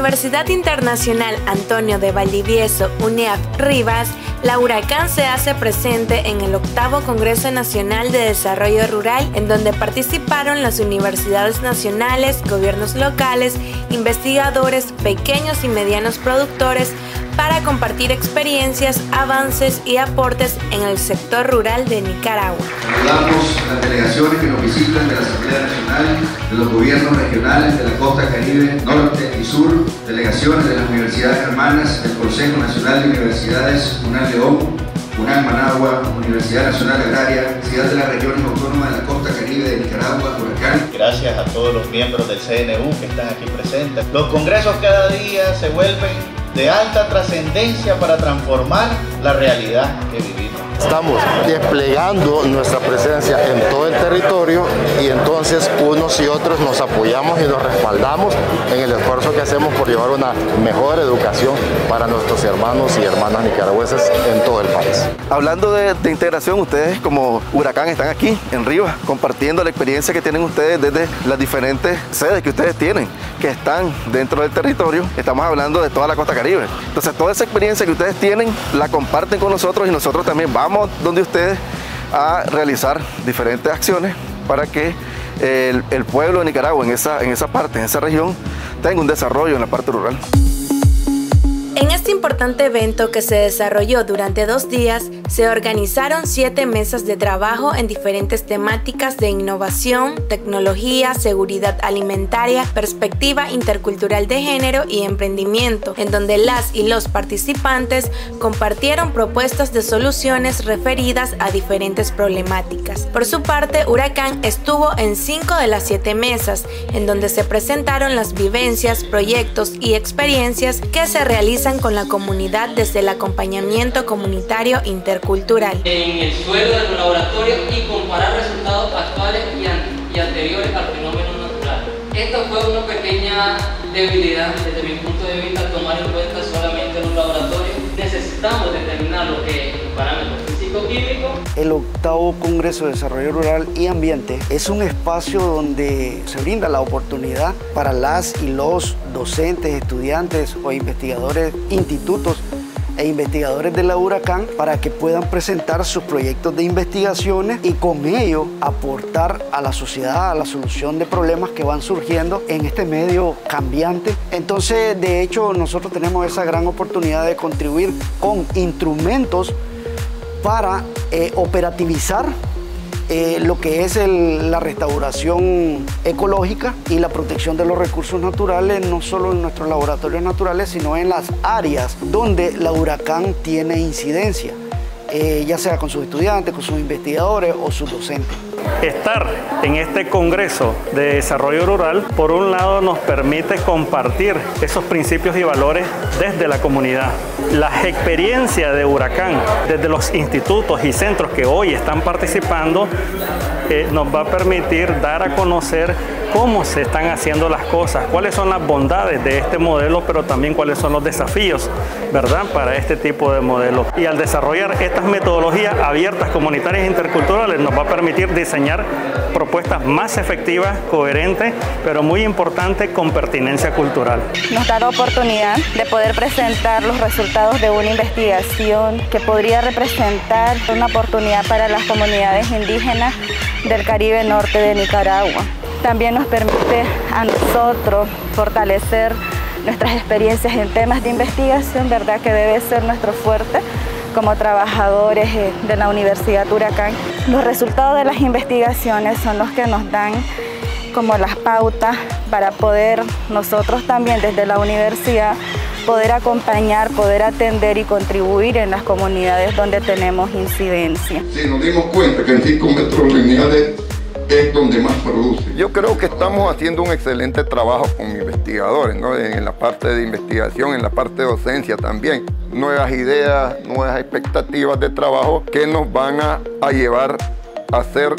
Universidad Internacional Antonio de Valdivieso, UNEAP Rivas, la Huracán se hace presente en el octavo Congreso Nacional de Desarrollo Rural, en donde participaron las universidades nacionales, gobiernos locales, investigadores, pequeños y medianos productores, para compartir experiencias, avances y aportes en el sector rural de Nicaragua. Saludamos a las delegaciones que nos visitan de la Asamblea Nacional, de los gobiernos regionales de la costa caribe, norte y sur, delegaciones de las universidades hermanas del Consejo Nacional de Universidades UNAM León, UNAM Managua, Universidad Nacional Agraria, Ciudad de las Regiones Autónomas de la Costa Caribe de Nicaragua, Huracán. Gracias a todos los miembros del CNU que están aquí presentes. Los congresos cada día se vuelven de alta trascendencia para transformar la realidad que vivimos. Estamos desplegando nuestra presencia en todo el territorio y entonces unos y otros nos apoyamos y nos respaldamos en el esfuerzo que hacemos por llevar una mejor educación para nuestros hermanos y hermanas nicaragüenses en todo el país. Hablando de, integración, ustedes como Huracán están aquí en Rivas compartiendo la experiencia que tienen ustedes desde las diferentes sedes que ustedes tienen, que están dentro del territorio. Estamos hablando de toda la costa caribe. Entonces toda esa experiencia que ustedes tienen la comparten con nosotros y nosotros también vamos donde ustedes a realizar diferentes acciones para que el, el pueblo de Nicaragua en esa, en esa parte, en esa región, tenga un desarrollo en la parte rural. En este importante evento que se desarrolló durante dos días, se organizaron siete mesas de trabajo en diferentes temáticas de innovación, tecnología, seguridad alimentaria, perspectiva intercultural de género y emprendimiento, en donde las y los participantes compartieron propuestas de soluciones referidas a diferentes problemáticas. Por su parte, Huracán estuvo en cinco de las siete mesas, en donde se presentaron las vivencias, proyectos y experiencias que se realizan con la comunidad desde el acompañamiento comunitario intercultural. En el suelo de los laboratorios y comparar resultados actuales y, y anteriores al fenómeno natural. Esto fue una pequeña debilidad desde mi punto de vista, tomar en cuenta solamente los laboratorios. Necesitamos determinar lo que parámetros el octavo Congreso de Desarrollo Rural y Ambiente es un espacio donde se brinda la oportunidad para las y los docentes, estudiantes o investigadores, institutos e investigadores de la Huracán para que puedan presentar sus proyectos de investigaciones y con ello aportar a la sociedad a la solución de problemas que van surgiendo en este medio cambiante. Entonces, de hecho, nosotros tenemos esa gran oportunidad de contribuir con instrumentos para eh, operativizar eh, lo que es la restauración ecológica y la protección de los recursos naturales, no solo en nuestros laboratorios naturales, sino en las áreas donde la huracán tiene incidencia, eh, ya sea con sus estudiantes, con sus investigadores o sus docentes. Estar en este Congreso de Desarrollo Rural, por un lado, nos permite compartir esos principios y valores desde la comunidad. Las experiencias de Huracán, desde los institutos y centros que hoy están participando, eh, nos va a permitir dar a conocer cómo se están haciendo las cosas, cuáles son las bondades de este modelo, pero también cuáles son los desafíos, ¿verdad?, para este tipo de modelo. Y al desarrollar estas metodologías abiertas, comunitarias e interculturales, nos va a permitir diseñar propuestas más efectivas, coherentes, pero muy importante con pertinencia cultural. Nos da la oportunidad de poder presentar los resultados de una investigación que podría representar una oportunidad para las comunidades indígenas del Caribe Norte de Nicaragua. También nos permite a nosotros fortalecer nuestras experiencias en temas de investigación, ¿verdad? Que debe ser nuestro fuerte como trabajadores eh, de la Universidad Huracán. Los resultados de las investigaciones son los que nos dan como las pautas para poder nosotros también desde la universidad poder acompañar, poder atender y contribuir en las comunidades donde tenemos incidencia. Sí, nos dimos cuenta que en cinco metros lineales es donde más produce. Yo creo que estamos haciendo un excelente trabajo con investigadores, ¿no? en la parte de investigación, en la parte de docencia también. Nuevas ideas, nuevas expectativas de trabajo que nos van a, a llevar a hacer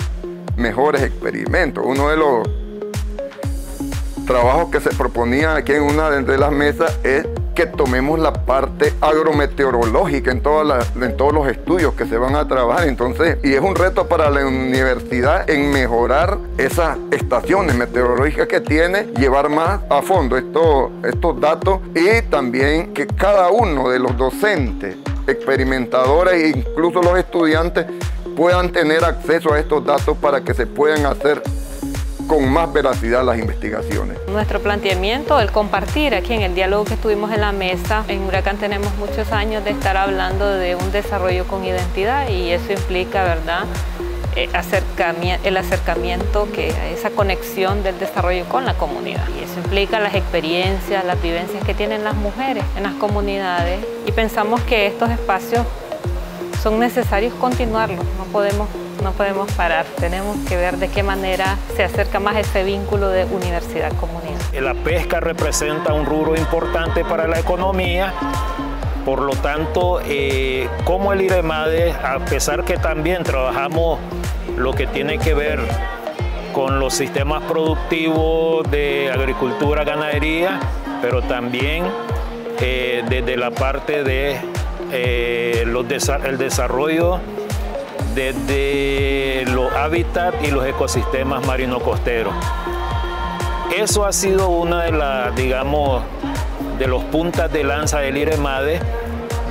mejores experimentos. Uno de los trabajos que se proponía aquí en una de las mesas es que tomemos la parte agrometeorológica en, todos los estudios que se van a trabajar. Entonces, y es un reto para la universidad en mejorar esas estaciones meteorológicas que tiene, llevar más a fondo estos datos y también que cada uno de los docentes, experimentadores e incluso los estudiantes puedan tener acceso a estos datos para que se puedan hacer con más veracidad las investigaciones. Nuestro planteamiento, el compartir aquí en el diálogo que estuvimos en la mesa, en Huracán tenemos muchos años de estar hablando de un desarrollo con identidad y eso implica, ¿verdad?, eh, el acercamiento, que, esa conexión del desarrollo con la comunidad. Y eso implica las experiencias, las vivencias que tienen las mujeres en las comunidades y pensamos que estos espacios son necesarios continuarlos, no podemos no podemos parar, tenemos que ver de qué manera se acerca más ese vínculo de universidad-comunidad. La pesca representa un rubro importante para la economía, por lo tanto, eh, como el IREMADE, a pesar que también trabajamos lo que tiene que ver con los sistemas productivos de agricultura, ganadería, pero también eh, desde la parte de eh, el desarrollo desde los hábitats y los ecosistemas marino-costeros. Eso ha sido una de las, digamos, de los puntas de lanza del IREMADE,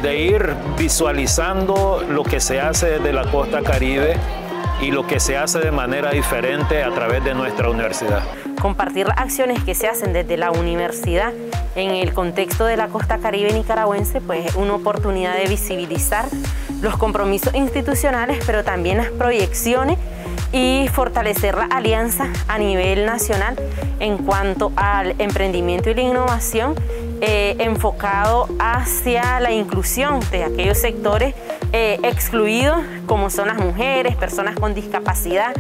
de ir visualizando lo que se hace desde la costa caribe y lo que se hace de manera diferente a través de nuestra universidad. Compartir las acciones que se hacen desde la universidad en el contexto de la costa caribe nicaragüense, pues es una oportunidad de visibilizar los compromisos institucionales, pero también las proyecciones y fortalecer la alianza a nivel nacional en cuanto al emprendimiento y la innovación eh, enfocado hacia la inclusión de aquellos sectores eh, excluidos como son las mujeres, personas con discapacidad,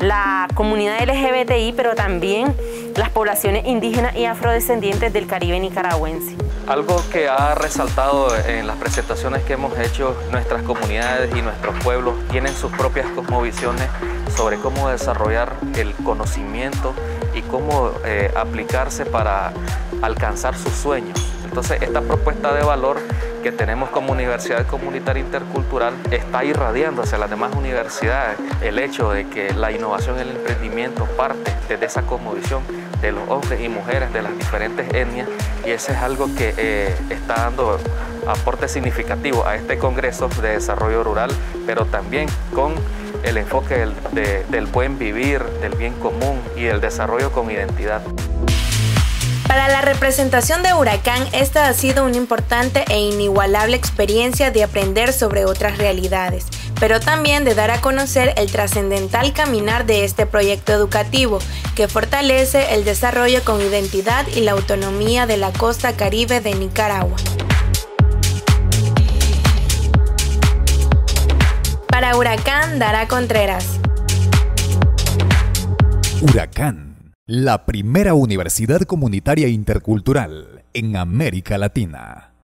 la comunidad LGBTI, pero también las poblaciones indígenas y afrodescendientes del Caribe nicaragüense. Algo que ha resaltado en las presentaciones que hemos hecho, nuestras comunidades y nuestros pueblos tienen sus propias cosmovisiones sobre cómo desarrollar el conocimiento cómo eh, aplicarse para alcanzar sus sueños. Entonces esta propuesta de valor que tenemos como Universidad Comunitaria Intercultural está irradiando hacia las demás universidades el hecho de que la innovación y el emprendimiento parte desde esa cosmovisión de los hombres y mujeres de las diferentes etnias y eso es algo que eh, está dando aporte significativo a este Congreso de Desarrollo Rural, pero también con el enfoque del buen vivir, del bien común y el desarrollo con identidad. Para la representación de Huracán, esta ha sido una importante e inigualable experiencia de aprender sobre otras realidades, pero también de dar a conocer el trascendental caminar de este proyecto educativo, que fortalece el desarrollo con identidad y la autonomía de la costa caribe de Nicaragua. Para Huracán, Dará Contreras. Huracán la primera universidad comunitaria intercultural en América Latina.